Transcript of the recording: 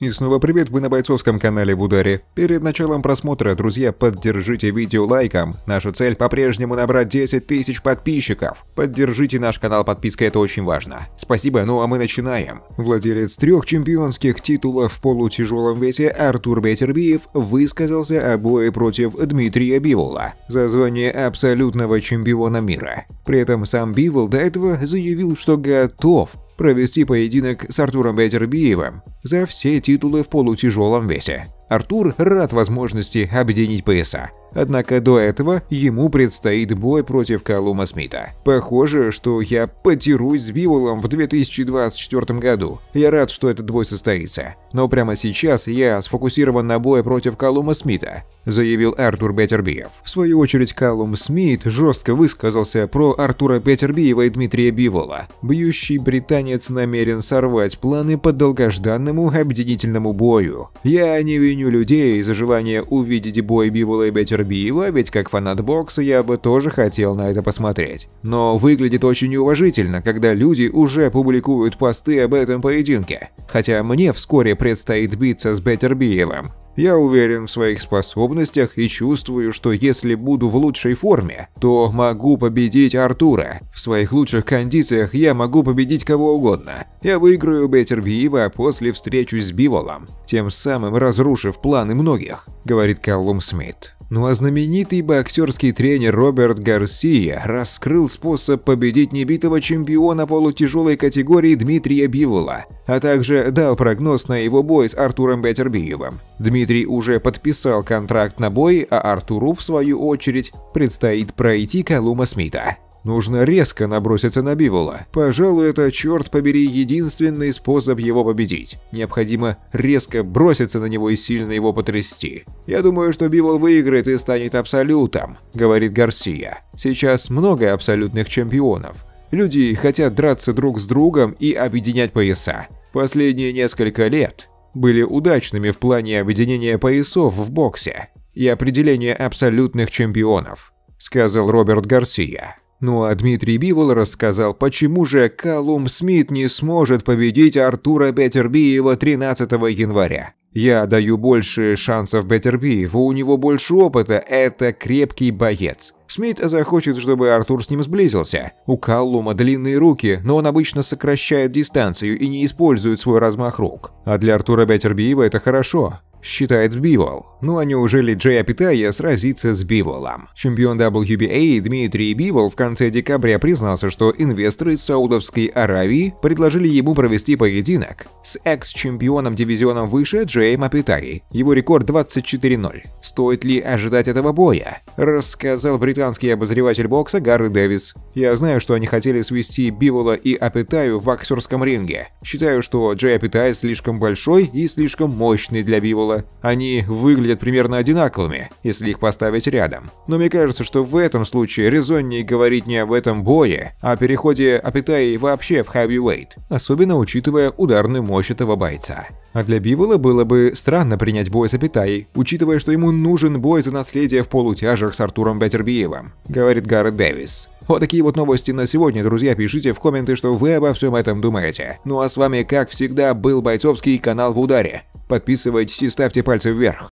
И снова привет, вы на бойцовском канале в ударе. Перед началом просмотра, друзья, поддержите видео лайком. Наша цель по-прежнему набрать 10 тысяч подписчиков. Поддержите наш канал подпиской, это очень важно. Спасибо, ну а мы начинаем. Владелец трех чемпионских титулов в полутяжелом весе Артур Бетербиев высказался о бое против Дмитрия Бивола за звание абсолютного чемпиона мира. При этом сам Бивол до этого заявил, что готов провести поединок с Артуром Бетербиевым за все титулы в полутяжелом весе. Артур рад возможности объединить пояса. Однако до этого ему предстоит бой против Калума Смита. Похоже, что я потирусь с Биволом в 2024 году. Я рад, что этот бой состоится. Но прямо сейчас я сфокусирован на бое против Калума Смита, заявил Артур Бетербиев. В свою очередь Калум Смит жестко высказался про Артура Бетербиева и Дмитрия Бивола. Бьющий британец намерен сорвать планы по долгожданному объединительному бою. Я не виню людей за желание увидеть бой Бивола и Бетербиева Биева, ведь как фанат бокса я бы тоже хотел на это посмотреть. Но выглядит очень неуважительно, когда люди уже публикуют посты об этом поединке. Хотя мне вскоре предстоит биться с Бетербиевым. Я уверен в своих способностях и чувствую, что если буду в лучшей форме, то могу победить Артура. В своих лучших кондициях я могу победить кого угодно. Я выиграю Бетербиева, а после встречусь с Биволом, тем самым разрушив планы многих, говорит Каллум Смит. Ну а знаменитый боксерский тренер Роберт Гарсия раскрыл способ победить небитого чемпиона полутяжелой категории Дмитрия Бивола, а также дал прогноз на его бой с Артуром Бетербиевым. Дмитрий уже подписал контракт на бой, а Артуру, в свою очередь, предстоит пройти Калума Смита. Нужно резко наброситься на Бивола. Пожалуй, это, черт побери, единственный способ его победить. Необходимо резко броситься на него и сильно его потрясти. Я думаю, что Бивол выиграет и станет абсолютом, говорит Гарсия. Сейчас много абсолютных чемпионов. Люди хотят драться друг с другом и объединять пояса. Последние несколько лет были удачными в плане объединения поясов в боксе и определения абсолютных чемпионов, сказал Роберт Гарсия. Ну а Дмитрий Бивол рассказал, почему же Калум Смит не сможет победить Артура Бетербиева 13 января. Я даю больше шансов Бетербиеву, у него больше опыта, это крепкий боец. Смит захочет, чтобы Артур с ним сблизился. У Каллума длинные руки, но он обычно сокращает дистанцию и не использует свой размах рук. А для Артура Бетербиева это хорошо считает Бивол. Ну а неужели Джей Апитая сразится с Биволом? Чемпион WBA Дмитрий Бивол в конце декабря признался, что инвесторы из Саудовской Аравии предложили ему провести поединок с экс-чемпионом дивизионом выше Джеем Апитаей. Его рекорд 24-0. Стоит ли ожидать этого боя? Рассказал британский обозреватель бокса Гарри Дэвис. Я знаю, что они хотели свести Бивола и Апитаю в боксерском ринге. Считаю, что Джей Апитай слишком большой и слишком мощный для Бивола было, они выглядят примерно одинаковыми, если их поставить рядом. Но мне кажется, что в этом случае резоннее говорить не об этом бое, а о переходе Апитаи вообще в heavyweight, особенно учитывая ударную мощь этого бойца. А для Бивола было бы странно принять бой с Апитаей, учитывая, что ему нужен бой за наследие в полутяжах с Артуром Бетербиевым, говорит Гаррет Дэвис. Вот такие вот новости на сегодня, друзья. Пишите в комменты, что вы обо всем этом думаете. Ну а с вами, как всегда, был бойцовский канал в ударе. Подписывайтесь и ставьте пальцы вверх.